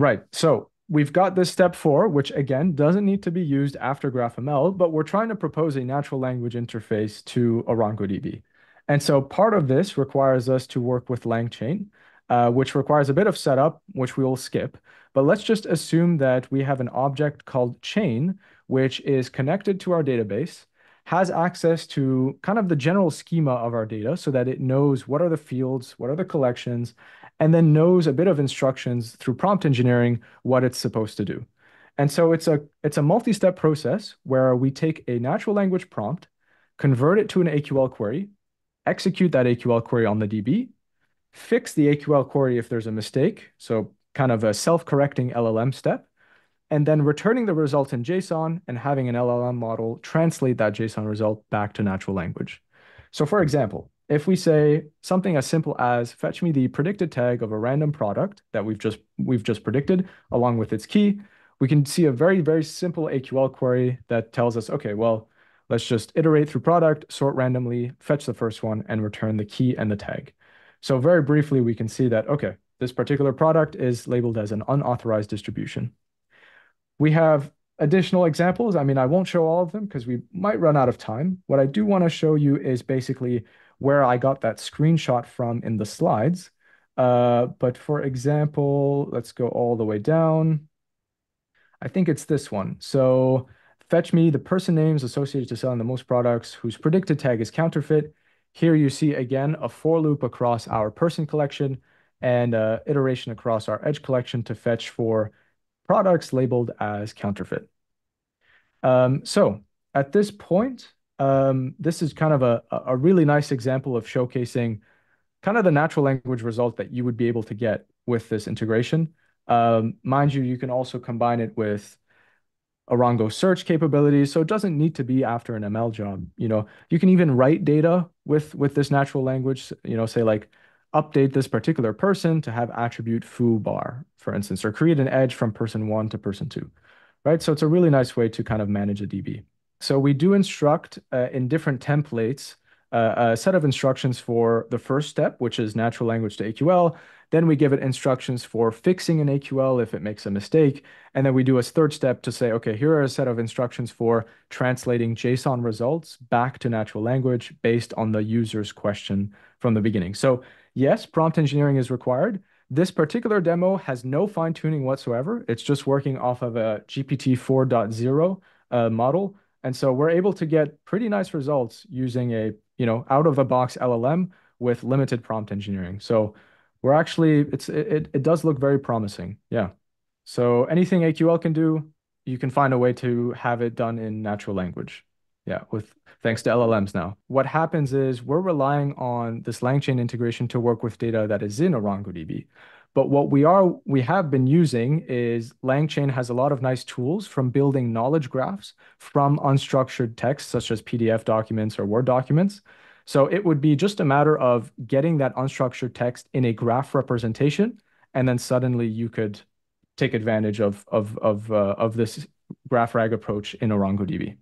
Right. So we've got this step four, which again doesn't need to be used after GraphML, but we're trying to propose a natural language interface to ArangoDB. And so part of this requires us to work with LangChain, uh, which requires a bit of setup, which we will skip. But let's just assume that we have an object called chain, which is connected to our database, has access to kind of the general schema of our data so that it knows what are the fields, what are the collections, and then knows a bit of instructions through prompt engineering what it's supposed to do. And so it's a it's a multi-step process where we take a natural language prompt, convert it to an AQL query, execute that AQL query on the DB, fix the AQL query if there's a mistake, so kind of a self-correcting LLM step, and then returning the result in JSON and having an LLM model translate that JSON result back to natural language. So for example, if we say something as simple as fetch me the predicted tag of a random product that we've just we've just predicted along with its key, we can see a very, very simple AQL query that tells us, okay, well, let's just iterate through product, sort randomly, fetch the first one, and return the key and the tag. So very briefly, we can see that, okay, this particular product is labeled as an unauthorized distribution. We have additional examples. I mean, I won't show all of them because we might run out of time. What I do want to show you is basically where I got that screenshot from in the slides. Uh, but for example, let's go all the way down. I think it's this one. So fetch me the person names associated to selling the most products whose predicted tag is counterfeit. Here you see again a for loop across our person collection and uh, iteration across our edge collection to fetch for products labeled as counterfeit. Um, so at this point, um, this is kind of a, a really nice example of showcasing kind of the natural language result that you would be able to get with this integration. Um, mind you, you can also combine it with Arango search capabilities, so it doesn't need to be after an ML job. You know, you can even write data with with this natural language. You know, say like update this particular person to have attribute foo bar, for instance, or create an edge from person one to person two, right? So it's a really nice way to kind of manage a DB. So we do instruct uh, in different templates a set of instructions for the first step, which is natural language to AQL. Then we give it instructions for fixing an AQL if it makes a mistake. And then we do a third step to say, okay, here are a set of instructions for translating JSON results back to natural language based on the user's question from the beginning. So yes, prompt engineering is required. This particular demo has no fine tuning whatsoever. It's just working off of a GPT 4.0 uh, model. And so we're able to get pretty nice results using a, you know, out of the box LLM with limited prompt engineering. So we're actually, it's, it, it does look very promising. Yeah. So anything AQL can do, you can find a way to have it done in natural language. Yeah, with thanks to LLMs now. What happens is we're relying on this LangChain integration to work with data that is in a ArangoDB. But what we are we have been using is LangChain has a lot of nice tools from building knowledge graphs from unstructured text, such as PDF documents or Word documents. So it would be just a matter of getting that unstructured text in a graph representation, and then suddenly you could take advantage of of of uh, of this GraphRAG approach in ArangoDB.